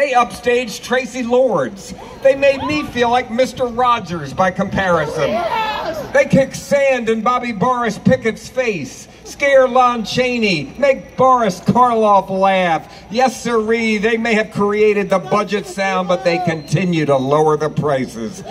They upstaged Traci Lords. They made me feel like Mr. Rogers by comparison. They kicked sand in Bobby Boris Pickett's face, scare Lon Chaney, make Boris Karloff laugh. Yes, sirree, they may have created the budget sound, but they continue to lower the prices.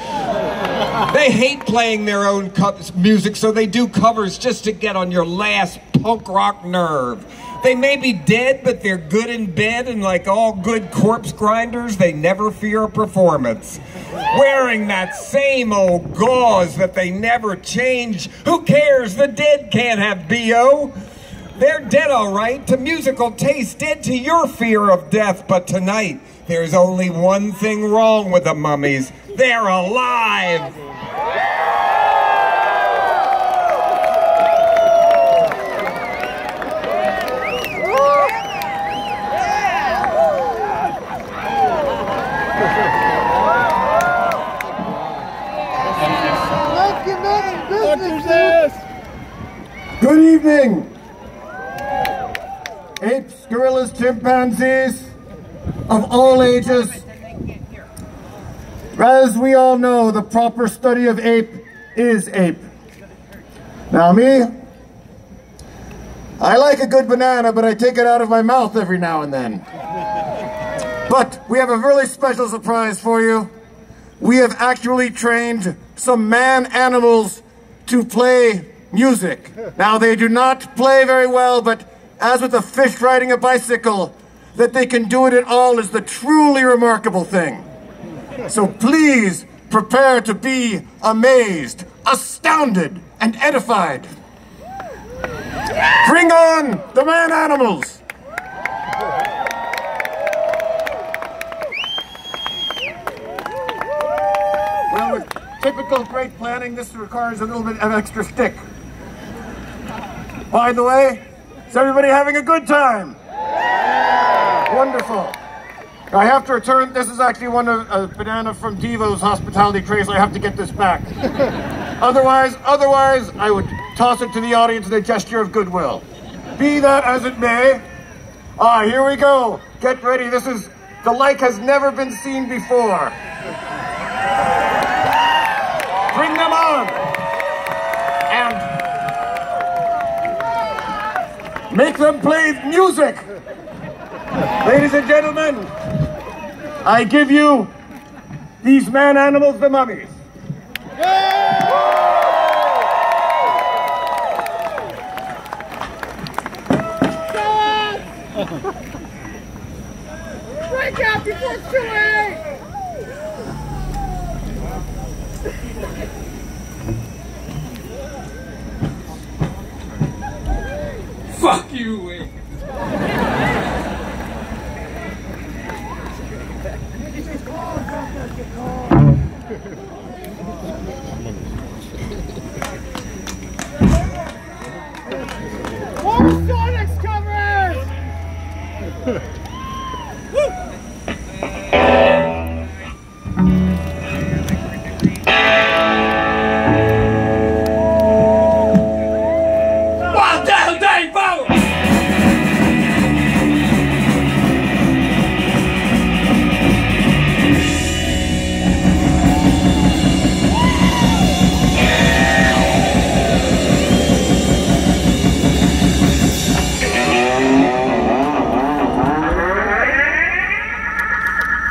They hate playing their own music, so they do covers just to get on your last punk rock nerve. They may be dead, but they're good in bed, and like all good corpse grinders, they never fear a performance. Wearing that same old gauze that they never change. Who cares? The dead can't have B.O. They're dead, all right, to musical taste, dead to your fear of death, but tonight, there's only one thing wrong with the mummies. They're alive! Good evening, apes, gorillas, chimpanzees of all ages. As we all know, the proper study of ape is ape. Now me, I like a good banana, but I take it out of my mouth every now and then. But we have a really special surprise for you. We have actually trained some man animals to play music. Now, they do not play very well, but as with a fish riding a bicycle, that they can do it at all is the truly remarkable thing. So please prepare to be amazed, astounded, and edified. Bring on the man animals! Well, with typical great planning, this requires a little bit of extra stick. By the way, is everybody having a good time? Yeah. Wonderful. I have to return, this is actually one of a banana from Devo's hospitality trays. I have to get this back. otherwise, otherwise, I would toss it to the audience in a gesture of goodwill. Be that as it may, ah, here we go. Get ready. This is, the like has never been seen before. Bring them on. And make them play music. Ladies and gentlemen, I give you these man animals, the mummies. Break out before it's too late! Fuck you, Wink. Sonics covers!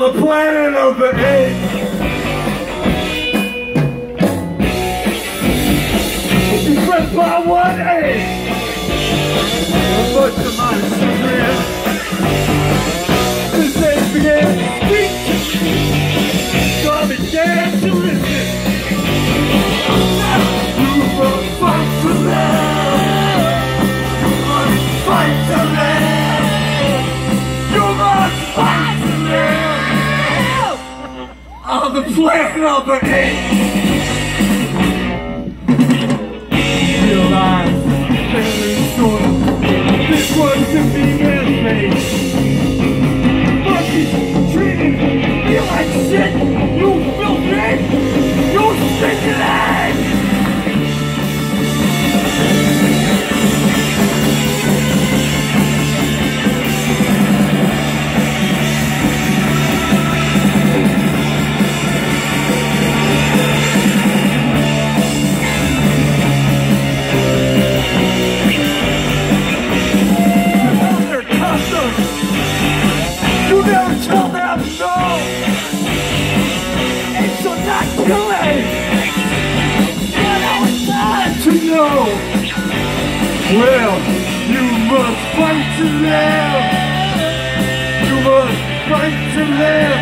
the planet of the apes. Defend by one ape. A bunch of my on the of the apes. Realize, very soon, this was to be Well, you must fight to live. You must fight to live.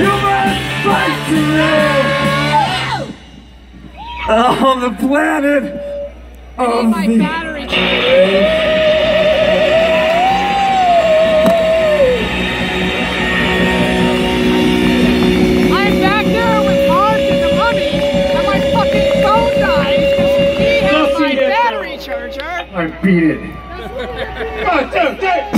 You must fight to live. On the planet of My the beat it. One, two, three.